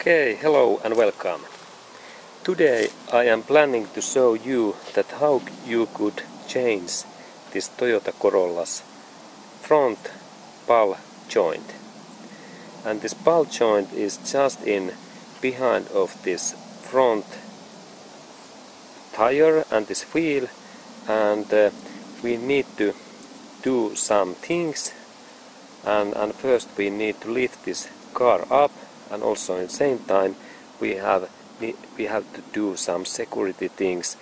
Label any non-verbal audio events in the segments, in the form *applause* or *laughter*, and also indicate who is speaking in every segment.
Speaker 1: Okay, hello and welcome. Today I am planning to show you that how you could change this Toyota Corolla's front ball joint. And this ball joint is just in behind of this front tire and this wheel and uh, we need to do some things and, and first we need to lift this car up and also at the same time we have we have to do some security things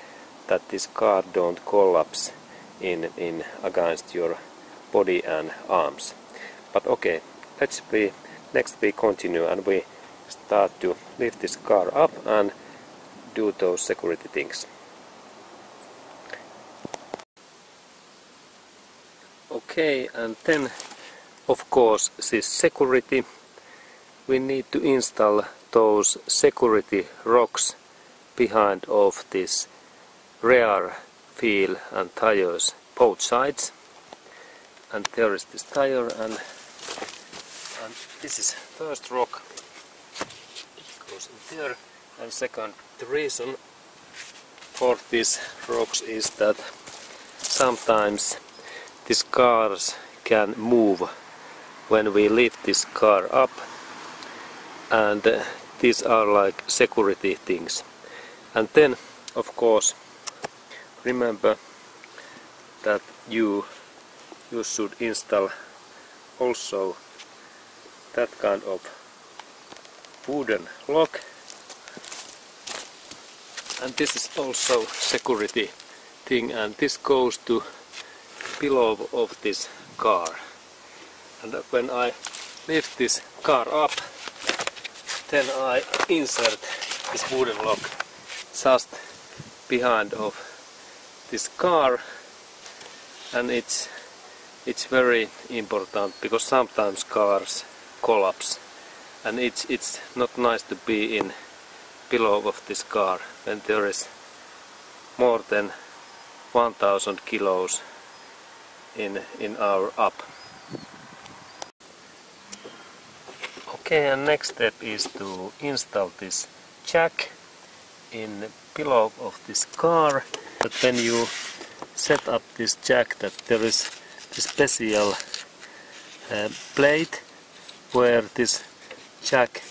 Speaker 1: that this car don't collapse in in against your body and arms. But okay let's be next we continue and we start to lift this car up and do those security things. Okay and then of course this security we need to install those security rocks behind of this rear wheel and tires both sides. And there is this tire and, and this is first rock. It goes in there. And second the reason for these rocks is that sometimes these cars can move. When we lift this car up and uh, these are like security things. And then of course remember that you you should install also that kind of wooden lock. And this is also security thing and this goes to below of this car. And when I lift this car up then I insert this wooden lock just behind of this car. And it's it's very important because sometimes cars collapse. And it's it's not nice to be in below of this car when there is more than 1000 kilos in in our up Okay, and next step is to install this jack in below of this car. But when you set up this jack, that there is this special uh, plate where this jack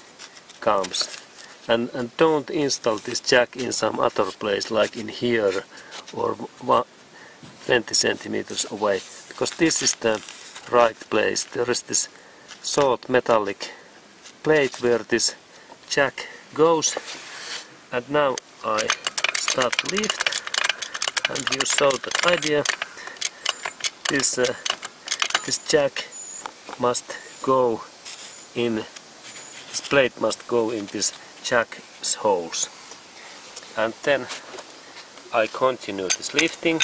Speaker 1: comes. And, and don't install this jack in some other place like in here or 20 centimeters away because this is the right place. There is this short metallic plate where this jack goes. And now I start lift. And you saw the idea. This uh, this jack must go in this plate must go in this jack's holes. And then I continue this lifting.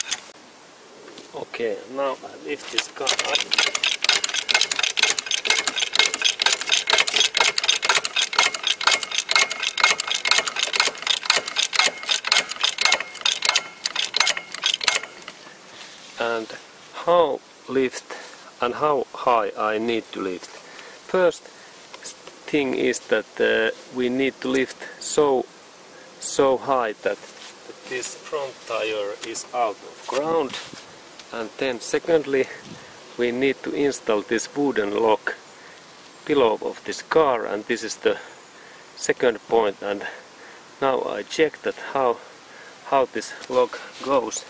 Speaker 1: Okay now I lift this car and how lift and how high I need to lift. First thing is that uh, we need to lift so so high that, this front tire is out of ground and then secondly we need to install this wooden lock below of this car and this is the second point and now I check that how how this lock goes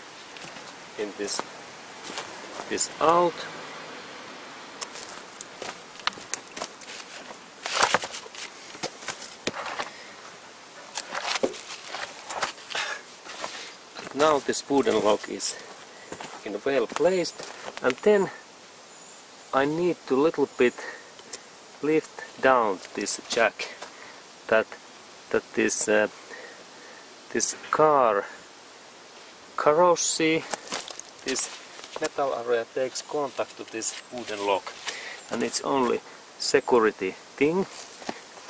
Speaker 1: in this this out. Now this wooden lock is in well placed and then I need to little bit lift down this jack that that this uh, this car carossi this metal area takes contact to this wooden lock and it's only security thing.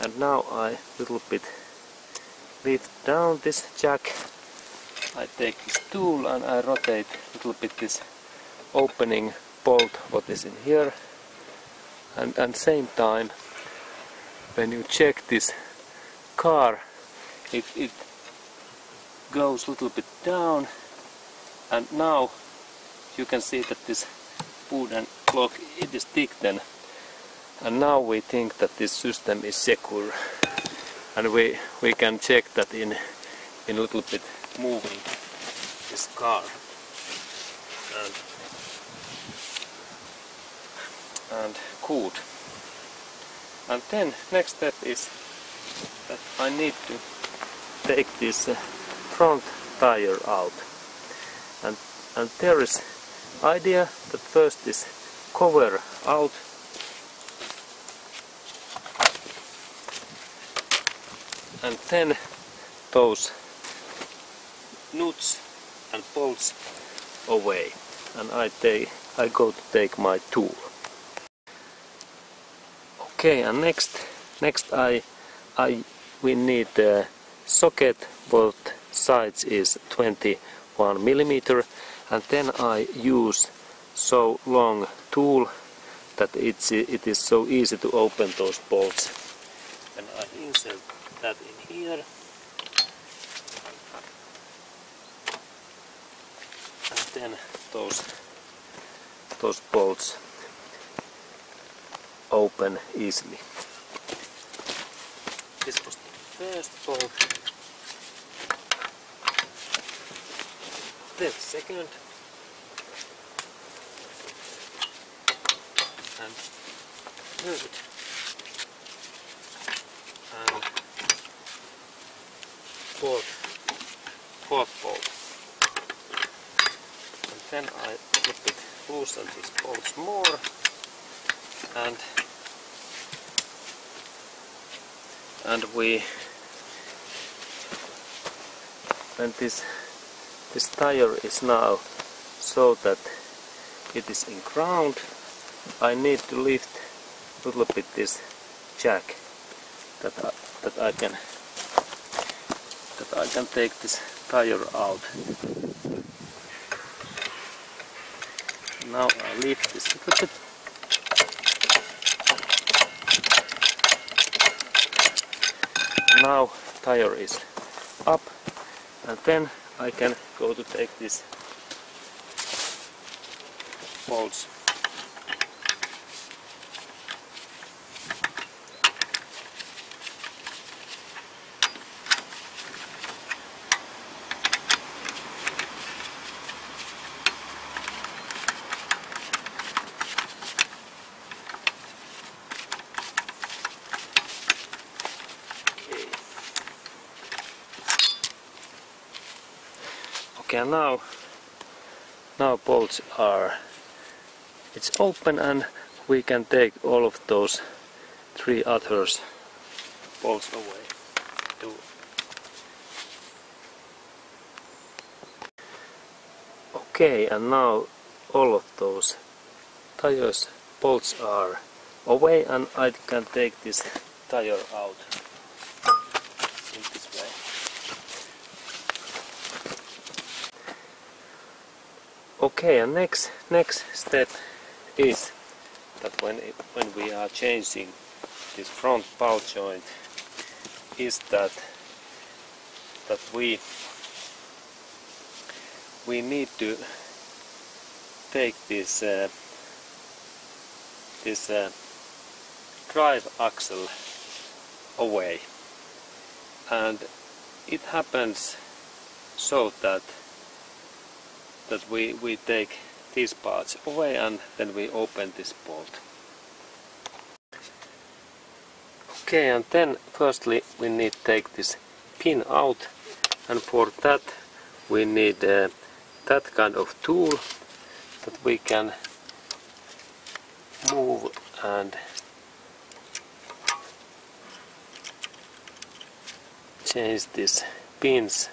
Speaker 1: And now I little bit lift down this jack. I take this tool and I rotate a little bit this opening bolt what is in here. And at same time when you check this car it, it goes a little bit down. And now you can see that this wooden block it is thick then. And now we think that this system is secure. And we we can check that in in a little bit moving this car. And and good and then next step is that I need to take this uh, front tire out. And and there is idea that first is cover out. And then those nuts and bolts away. And I take I go to take my tool okay and next next I I we need the socket. Both sides is 21 millimeter and then I use so long tool that it's it is so easy to open those bolts. And I insert that in here. And then those those bolts open easily. This was the first bolt then second. And third. And fourth. Fourth bolt and then I put it loosen these bolts more. And and we when this this tire is now so that it is in ground. I need to lift a little bit this jack that I, that I can that I can take this tire out. Now I lift this a little bit. Now tire is up and then I can go to take this. Bolts Okay, now now bolts are it's open and we can take all of those three others bolts away. Do- Okay, and now all of those tires bolts are away and I can take this tire out in this way. Okay, and next next step is that when it, when we are changing this front ball joint is that that we we need to take this uh, this uh, drive axle away. And it happens so that that we, we take these parts away and then we open this bolt. Okay and then firstly we need to take this pin out and for that we need uh, that kind of tool that we can move and change these pins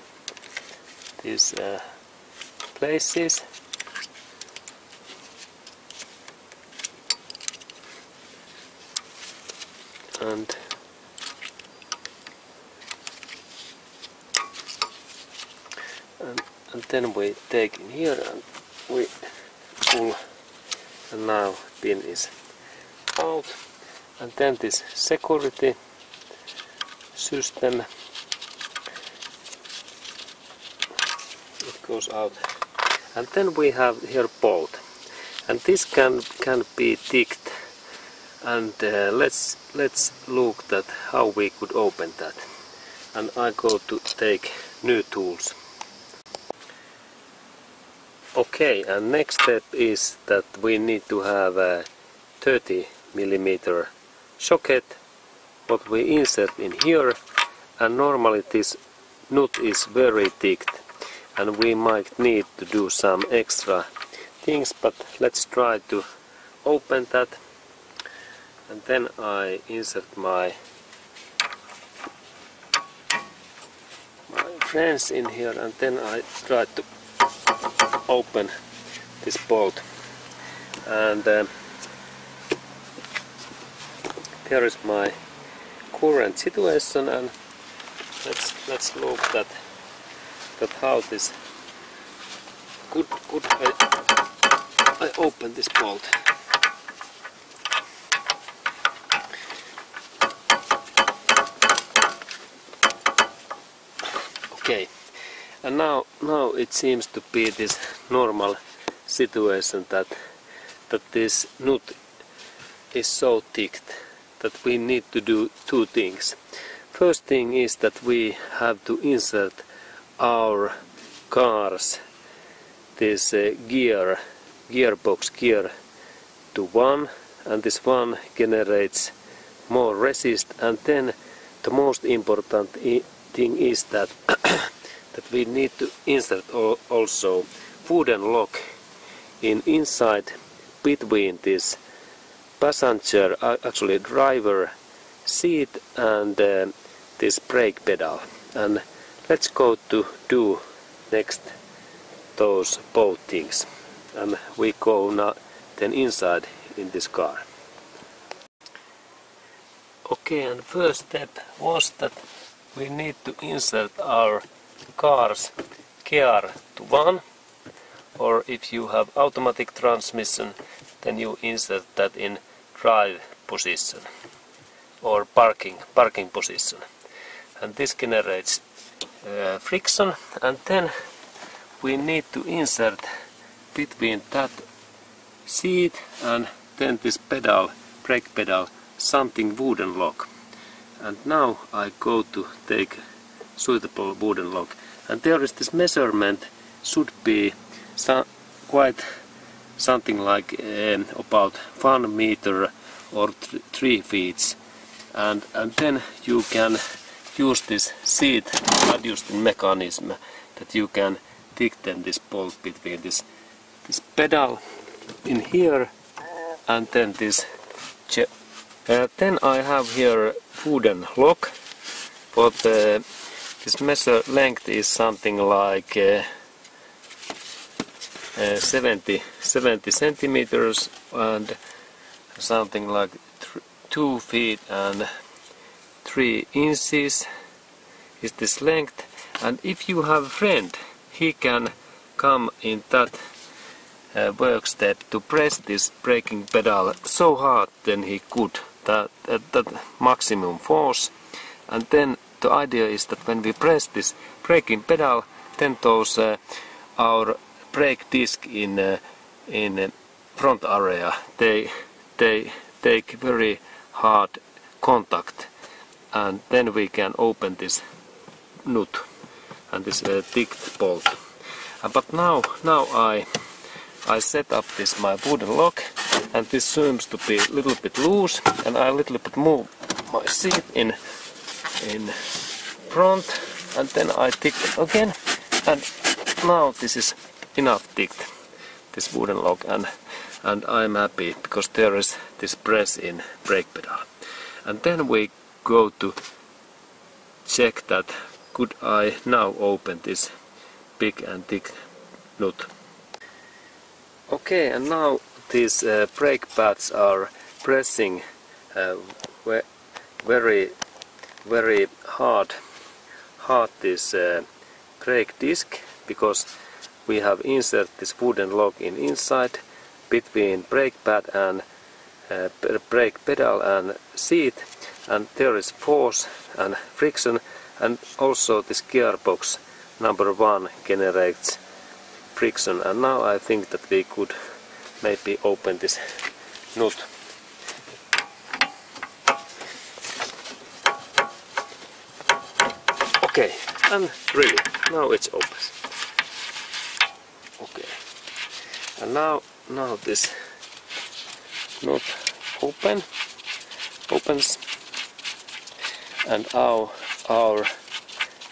Speaker 1: these uh, places and and, and then we take in here and we pull and now pin is out and then this security system. It goes out. And then we have here bolt. And this can can be ticked. And uh, let's let's look that how we could open that. And I go to take new tools. Okay, and next step is that we need to have a 30 millimeter socket what we insert in here and normally this nut is very thick and we might need to do some extra things but let's try to open that. And then I insert my my friends in here and then I try to open this bolt. And uh, here is my current situation and let's let's look that that how this good good I, I open this bolt okay and now now it seems to be this normal situation that that this nut is so thick that we need to do two things. First thing is that we have to insert our cars this uh, gear gearbox gear to one and this one generates more resist and then the most important thing is that *coughs* that we need to insert also wooden lock in inside between this passenger actually driver seat and uh, this brake pedal. And let's go to do next those both things. And we go now then inside in this car. Okay and first step was that we need to insert our car's gear to one. Or if you have automatic transmission then you insert that in drive position or parking parking position. And this generates uh, friction and then we need to insert between that seat and then this pedal brake pedal something wooden lock. And now I go to take suitable wooden lock. And there is this measurement should be quite something like um, about one meter or th three feet. And and then you can use this seat adjusting mechanism that you can tighten this bolt between this this pedal in here and then this uh, then I have here wooden lock but uh, this measure length is something like uh, uh, 70, 70 centimeters and something like 2 feet and 3 inches is this length. And if you have a friend he can come in that uh, work step to press this braking pedal so hard then he could. That, that, that maximum force. And then the idea is that when we press this braking pedal then those uh, our brake disc in uh, in uh, front area they they take very hard contact and then we can open this nut and this uh, thick bolt. Uh, but now now I I set up this my wooden lock and this seems to be a little bit loose and I a little bit move my seat in in front and then I tick again and now this is enough ticked this wooden lock and and I'm happy because there is this press in brake pedal. And then we go to check that could I now open this big and thick nut okay and now these uh, brake pads are pressing uh, very very hard hard this uh, brake disc because we have insert this wooden lock in inside between brake pad and uh, brake pedal and seat and there is force and friction and also this gearbox number one generates friction. And now I think that we could maybe open this nut. Okay and really now it's open. Okay. And now now this nut open opens and how our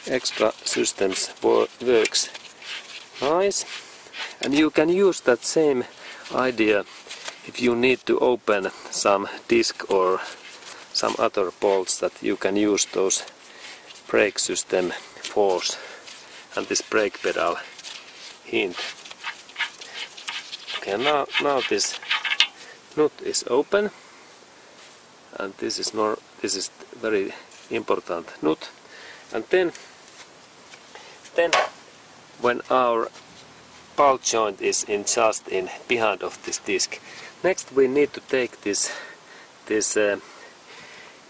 Speaker 1: extra systems works. Nice. And you can use that same idea if you need to open some disc or some other bolts that you can use those brake system force and this brake pedal hint. Okay now now this nut is open. And this is more this is very important nut. And then then when our ball joint is in just in behind of this disc next we need to take this this uh,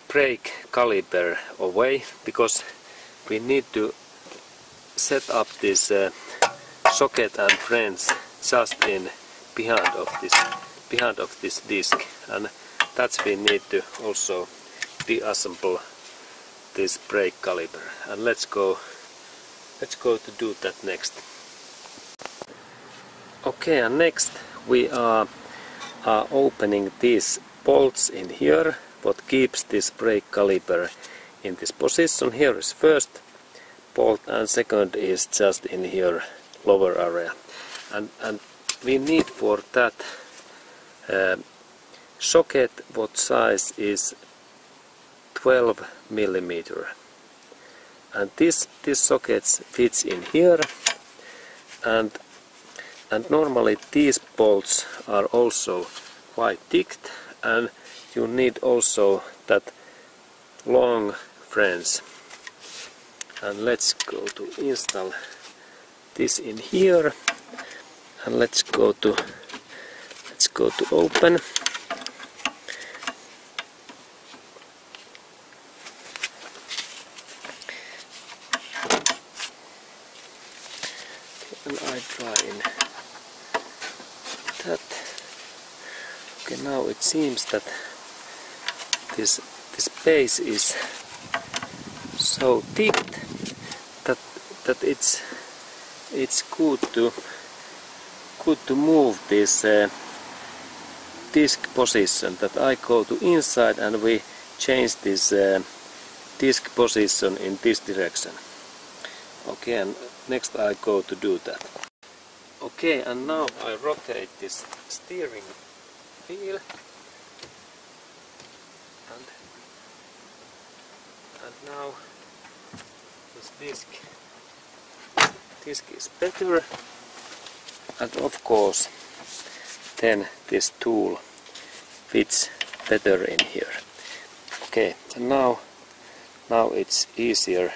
Speaker 1: brake caliper away because we need to set up this uh, socket and frames just in behind of this behind of this disc. And that's we need to also deassemble this brake caliper. And let's go let's go to do that next. Okay and next we are, are opening these bolts in here. What keeps this brake caliper in this position? Here is first bolt and second is just in here lower area. And and we need for that uh, socket what size is 12 millimeter. And this this socket fits in here. And and normally these bolts are also quite thick. And you need also that long friends and let's go to install this in here. And let's go to let's go to open and I try in that okay now it seems that this this base is so thick that that it's it's good to good to move this uh, disc position that I go to inside and we change this uh, disc position in this direction. Okay and next I go to do that. Okay and now I rotate this steering wheel and and now this disc. Disc is better. And of course then this tool fits better in here. Okay and now now it's easier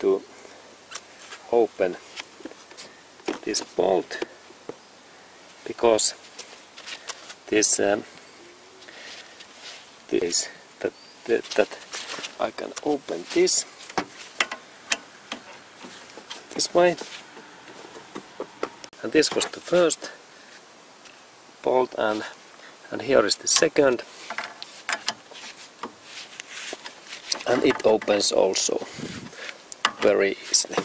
Speaker 1: to open this bolt because this um, this that, that that I can open this. This way. And this was the first bolt and and here is the second. And it opens also very easily.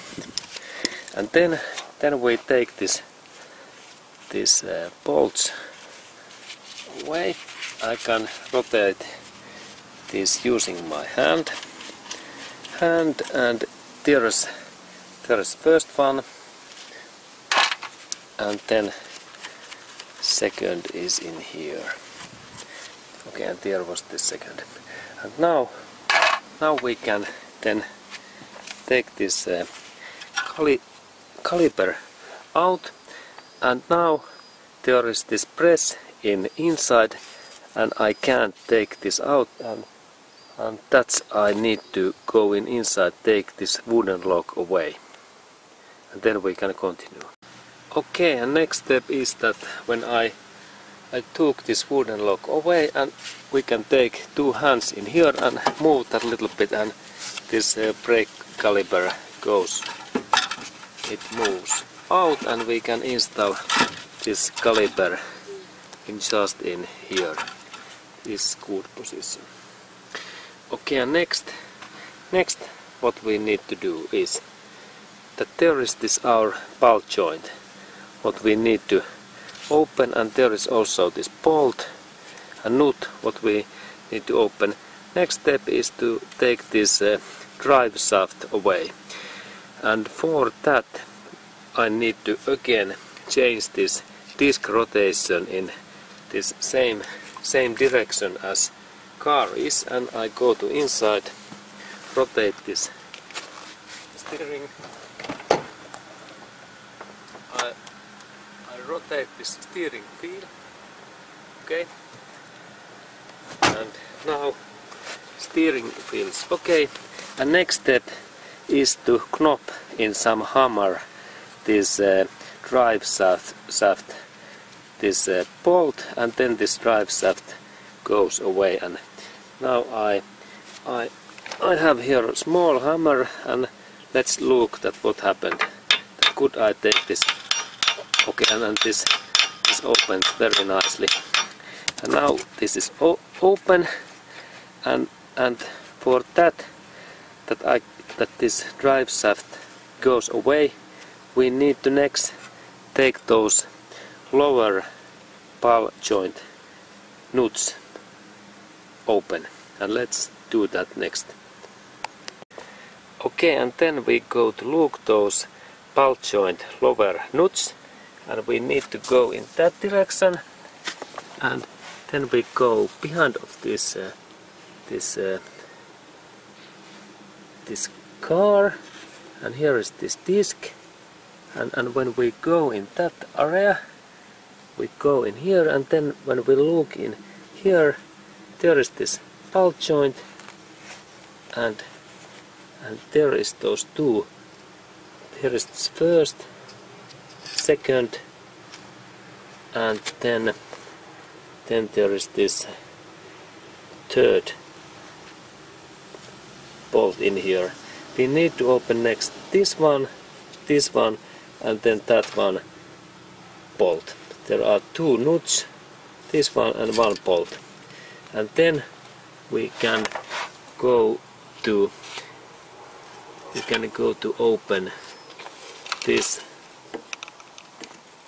Speaker 1: And then then we take this this uh, bolts away. I can rotate this using my hand. Hand and there is there is first one. And then second is in here. Okay and there was the second. And now now we can then take this uh, cali caliper out. And now there is this press in inside and I can't take this out and, and that's I need to go in inside take this wooden lock away. And then we can continue. Okay and next step is that when I I took this wooden lock away and we can take two hands in here and move that little bit and this uh, brake caliper goes. It moves out and we can install this caliper in just in here. This good position okay and next next what we need to do is that there is this our ball joint. What we need to open and there is also this bolt and nut what we need to open. Next step is to take this uh, drive shaft away. And for that I need to again change this disc rotation in this same same direction as car is and I go to inside rotate this steering. I, I rotate this steering wheel okay? And now steering wheels okay? And next step is to knop in some hammer this uh, drive shaft, shaft this uh, bolt and then this drive shaft goes away and now I I I have here a small hammer and let's look at what happened. Could I take this okay and, and this this opens very nicely? And now this is open and and for that that I that this drive shaft goes away we need to next take those lower ball joint nuts open. And let's do that next. Okay and then we go to look those ball joint lower nuts. And we need to go in that direction. And then we go behind of this uh, this uh, this car. And here is this disc. And, and when we go in that area we go in here. And then when we look in here there is this ball joint and and there is those two. There is this first second and then then there is this third. Bolt in here. We need to open next this one this one and then that one bolt. There are two nuts this one and one bolt and then we can go to we can go to open this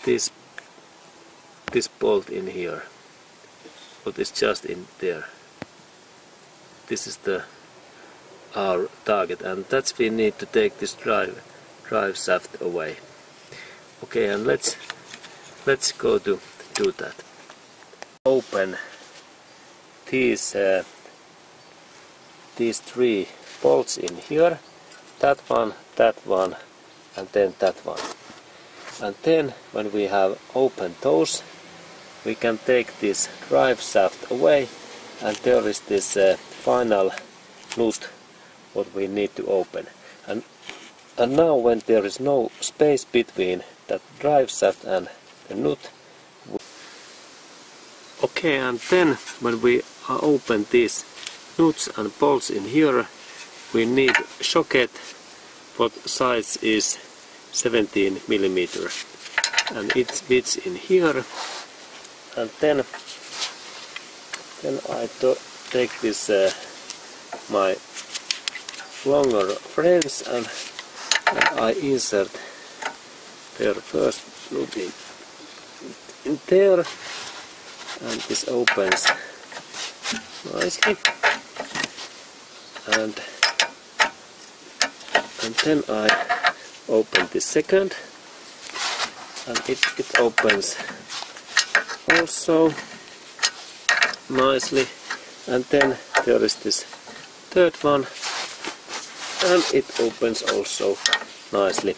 Speaker 1: this this bolt in here. What is just in there. This is the our target and that's we need to take this drive drive shaft away. Okay and let's let's go to do that. Open these uh, these three bolts in here that one that one and then that one. And then when we have opened those we can take this drive shaft away and there is this uh, final nut what we need to open. And and now when there is no space between that drive shaft and the nut okay and then when we open these nuts and bolts in here. We need socket. What size is 17 millimeter? And it fits in here. And then then I take this uh, my longer frames and, and I insert their first looking in there. And this opens nicely and and then I open the second and it, it opens also nicely. And then there is this third one and it opens also nicely.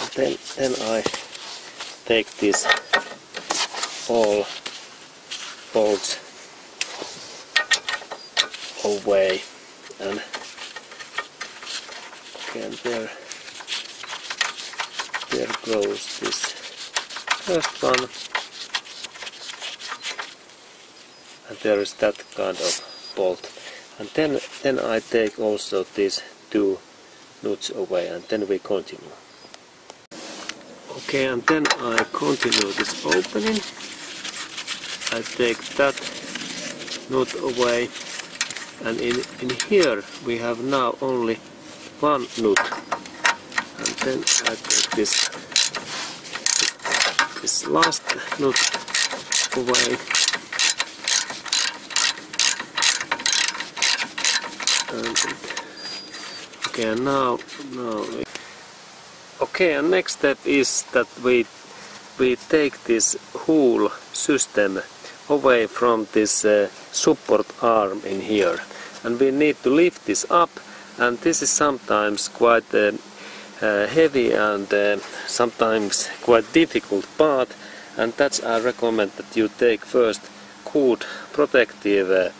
Speaker 1: And then, then I take this all bolts away. And again there there goes this first one. And there is that kind of bolt. And then then I take also these two nuts away and then we continue. Okay and then I continue this opening. I take that nut away and in, in here we have now only one nut. And then I take this this last nut away. And okay and now now okay and next step is that we we take this whole system away from this uh, support arm in here and we need to lift this up and this is sometimes quite uh, uh, heavy and uh, sometimes quite difficult part and that's I recommend that you take first good protective uh,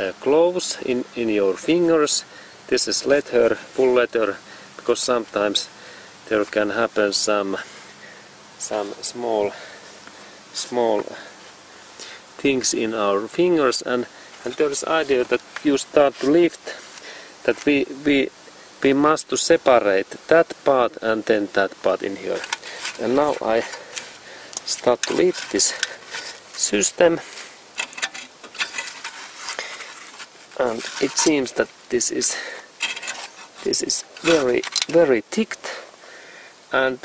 Speaker 1: uh, gloves in, in your fingers. This is leather, full leather because sometimes there can happen some some small small things in our fingers and, and there is idea that you start to lift that we we we must to separate that part and then that part in here. And now I start to lift this system. And it seems that this is this is very very thick and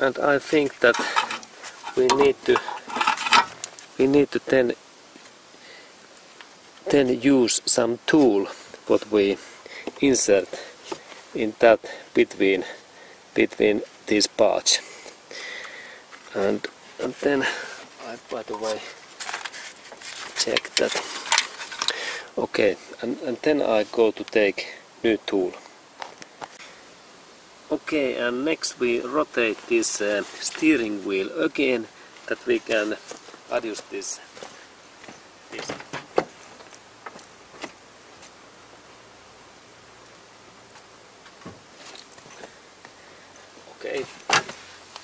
Speaker 1: and I think that we need to we need to then then use some tool what we insert in that between between these parts and and then I by the way check that. Okay and, and then I go to take new tool. Okay and next we rotate this uh, steering wheel again that we can adjust this this okay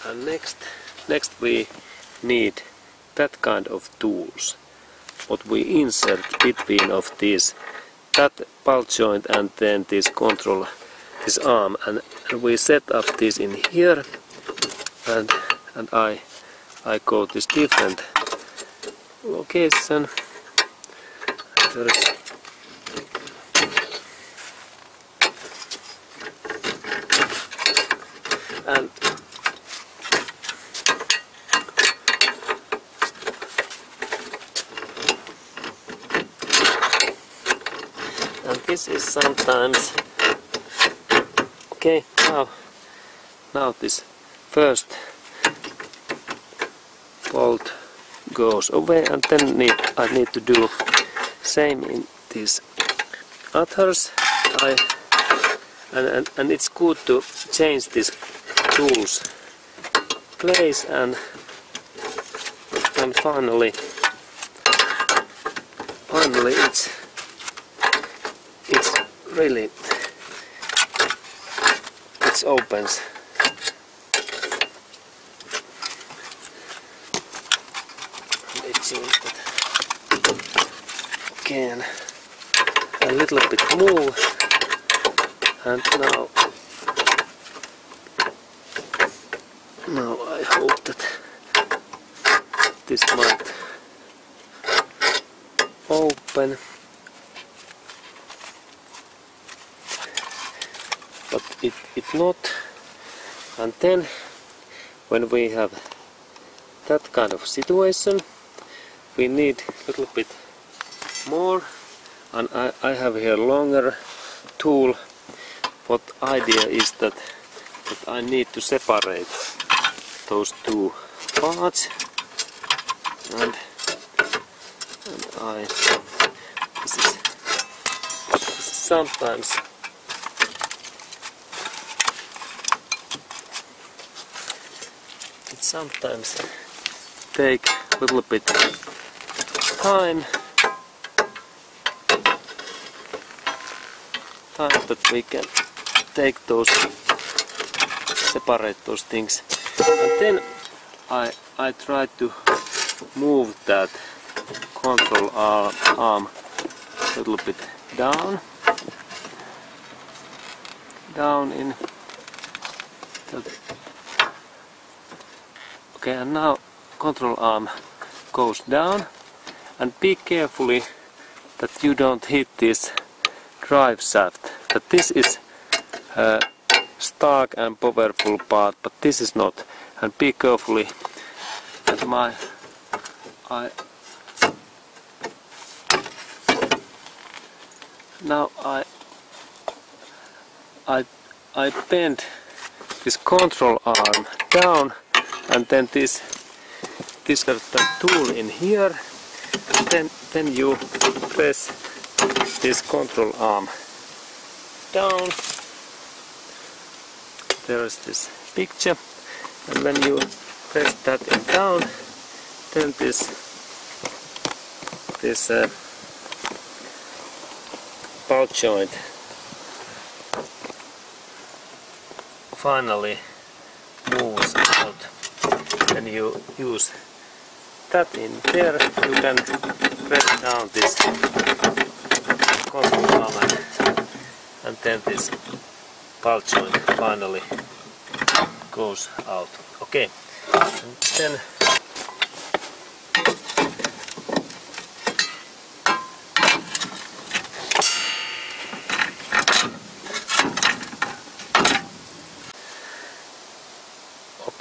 Speaker 1: and next next we need that kind of tools. What we insert between of these that ball joint and then this control this arm. And, and we set up this in here. And and I I go this different location. There is and and this is sometimes. Okay now now this first bolt goes away and then need, I need to do same in these others. I and, and, and it's good to change these tools place and and finally finally it's it's really it opens can a little bit more. And now now I hope that this might open it, it not. And then when we have that kind of situation we need a little bit more. And I, I have here longer tool. What idea is that, that I need to separate those two parts? And, and I this is, this is sometimes sometimes. Take a little bit time. Time that we can take those separate those things. And then I I try to move that control arm a little bit down. Down in okay and now control arm goes down. And be carefully that you don't hit this drive shaft. That this is uh, stark and powerful part but this is not. And be carefully that my I now I I I bend this control arm down and then this this tool in here. Then then you press this control arm down. There is this picture. And when you press that down then this this uh, ball joint. Finally you use that in there. You can press down this control and, and then this ball joint finally goes out. Okay. And then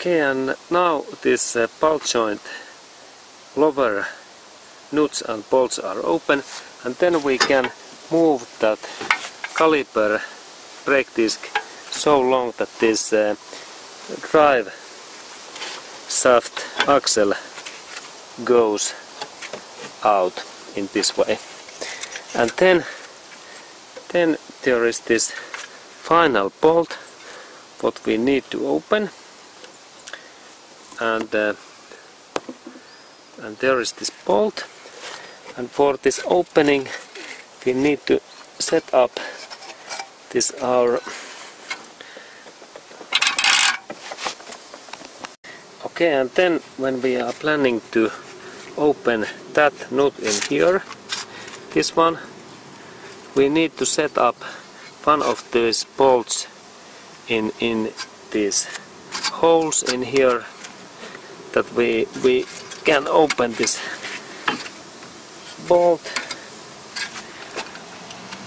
Speaker 1: Okay, and now this uh, joint lower nuts and bolts are open and then we can move that caliper brake disc so long that this uh, drive shaft axle goes out in this way. And then then there is this final bolt what we need to open and uh, and there is this bolt. And for this opening we need to set up this our okay and then when we are planning to open that nut in here this one we need to set up one of these bolts in in these holes in here that we we can open this bolt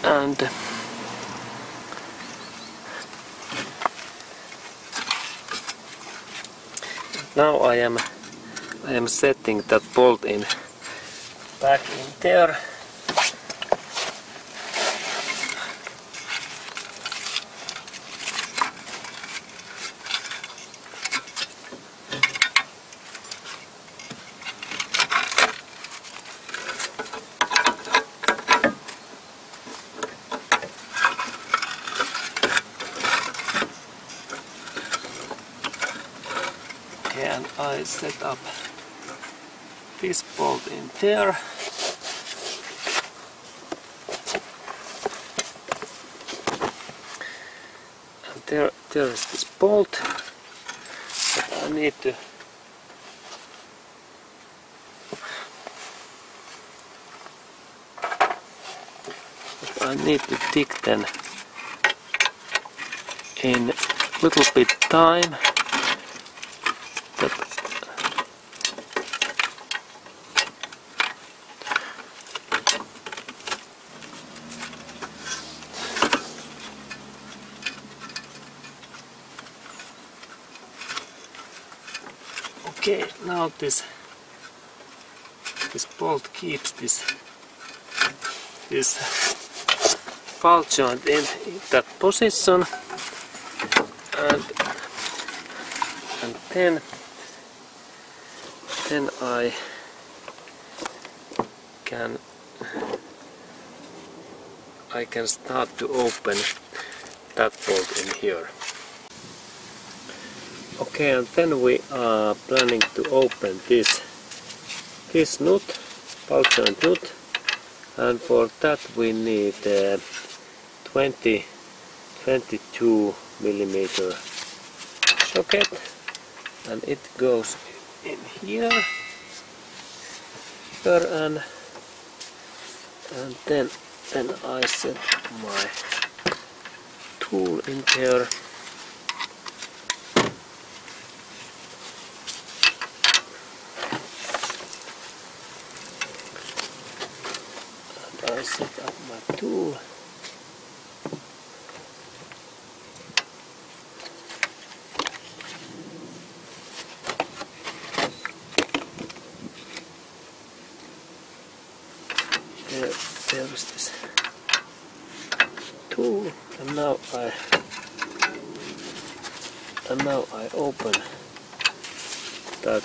Speaker 1: and now I am I am setting that bolt in back in there Okay, and I set up this bolt in there. And there, there is this bolt that I need to I need to dig then in little bit time that Okay, now this this bolt keeps this this ball joint in, in that position and and then then I can I can start to open that bolt in here. Okay, and then we are planning to open this this nut, ball joint nut, and for that we need uh, 20 22 millimeter socket, and it goes in here. here and and then then I set my tool in there and I set tool there, is this? Tool and now I and now I open that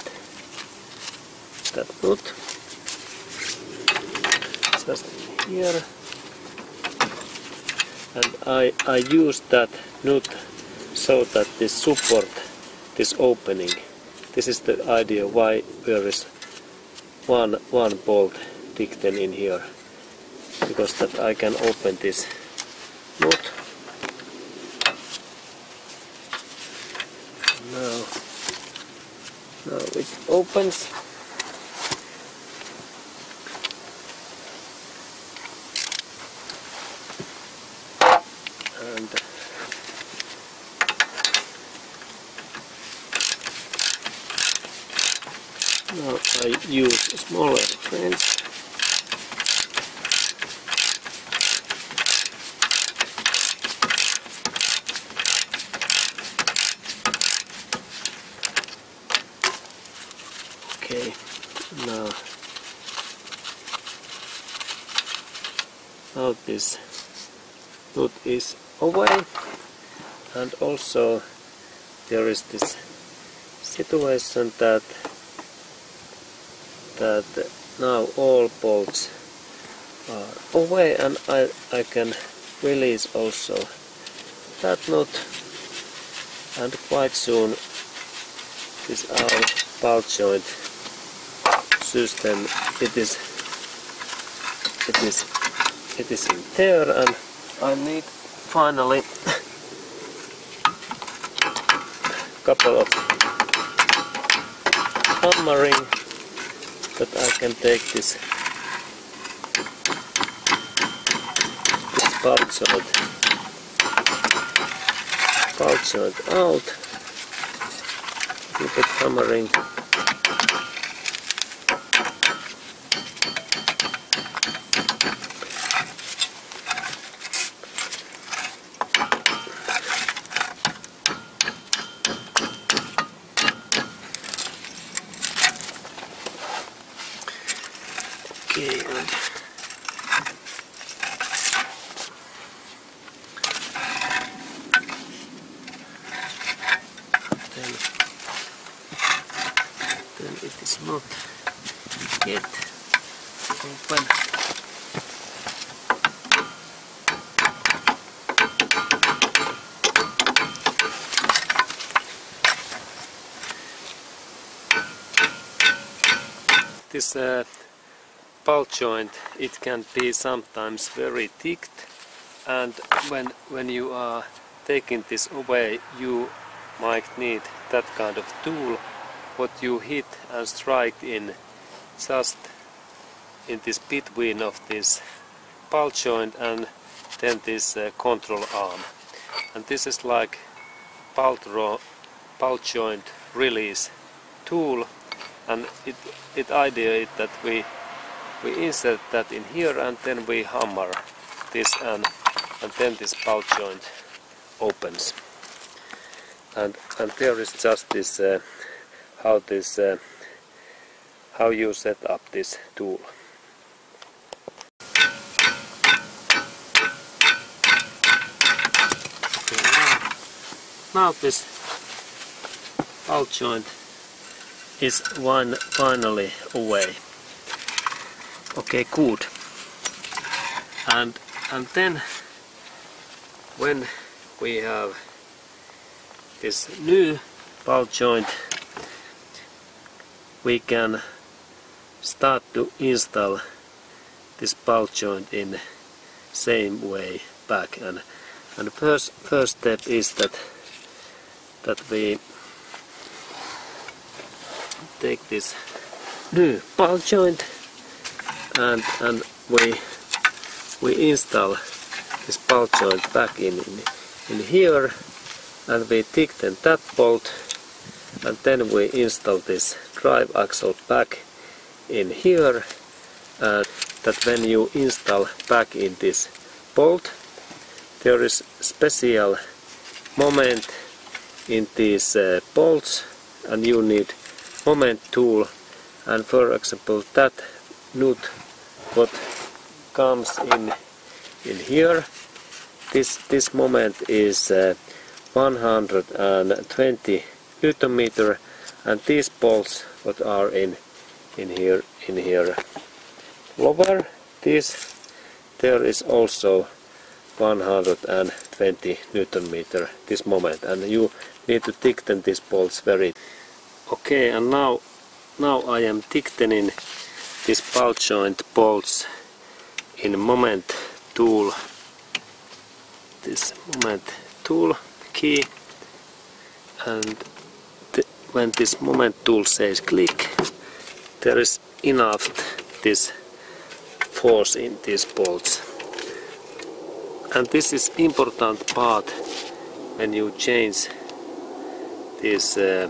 Speaker 1: that nut just here and I, I use that nut so that this support this opening this is the idea why there is one one bolt digged in here. Because that I can open this nut. Now now it opens and now I use smaller wrench Okay, now now this nut is away and also there is this situation that that now all bolts are away and I, I can release also that nut. And quite soon this our ball joint system it is it is it is in there and I need finally. A couple of hammering that I can take this this ball out. Ball joint out. Little bit hammering This uh, ball joint. It can be sometimes very thick and when when you are taking this away you might need that kind of tool what you hit and strike in just in this between of this ball joint and then this uh, control arm. And this is like ball joint release tool and it, it idea is that we we insert that in here and then we hammer this and, and then this ball joint opens. And and there is just this uh, how this uh, how you set up this tool. Okay, now, now this ball joint is one finally away. Okay good. And and then when we have this new ball joint we can start to install this ball joint in same way back. And and first first step is that that we take this new ball joint? And and we we install this ball joint back in, in in here and we tighten that bolt and then we install this drive axle back in here and that when you install back in this bolt there is special moment in these uh, bolts and you need moment tool. And for example that nut what comes in in here this this moment is uh, 120 newton meter and these bolts what are in in here in here. Lower this there is also 120 newton meter this moment. And you need to tighten these bolts very okay and now now I am tightening this ball joint bolts in a moment tool. This moment tool key. And when this moment tool says click there is enough this force in these bolts. And this is important part when you change this uh,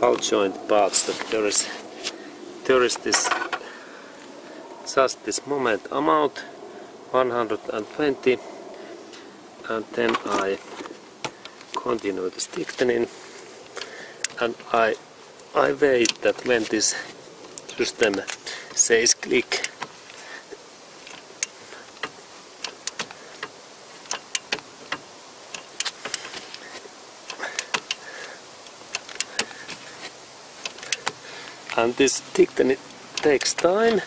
Speaker 1: ball joint parts that there is there is this just this moment amount 120 and then I continue the tightening and I I wait that when this system says click and this tightening takes time.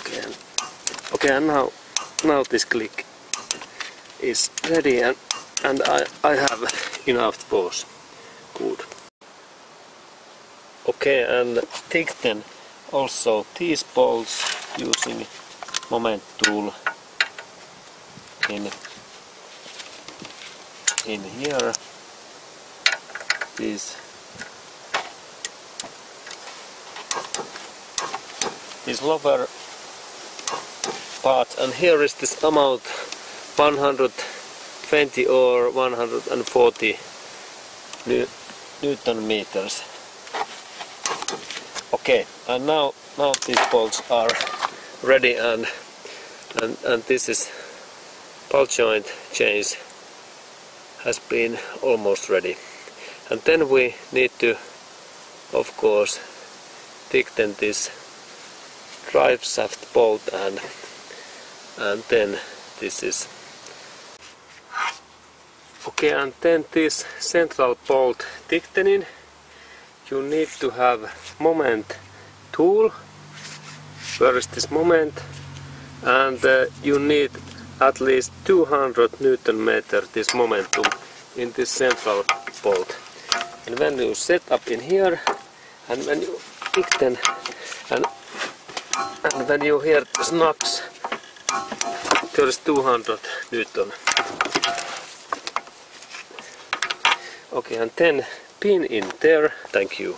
Speaker 1: Okay and, okay and now now this click is ready and and I, I have enough force. Good. Okay and thicken also these bolts using moment tool in in here. These these lower parts and here is this amount 120 or 140 newton meters. Okay and now now these bolts are ready and and, and this is ball joint change has been almost ready. And then we need to of course tighten this drive shaft bolt and and then this is okay and then this central bolt tightening you need to have moment tool. Where is this moment? And uh, you need at least 200 newton meter this momentum in this central bolt. And when you set up in here and when you tighten and and when you hear knocks there is 200 newton. Okay and then pin in there. Thank you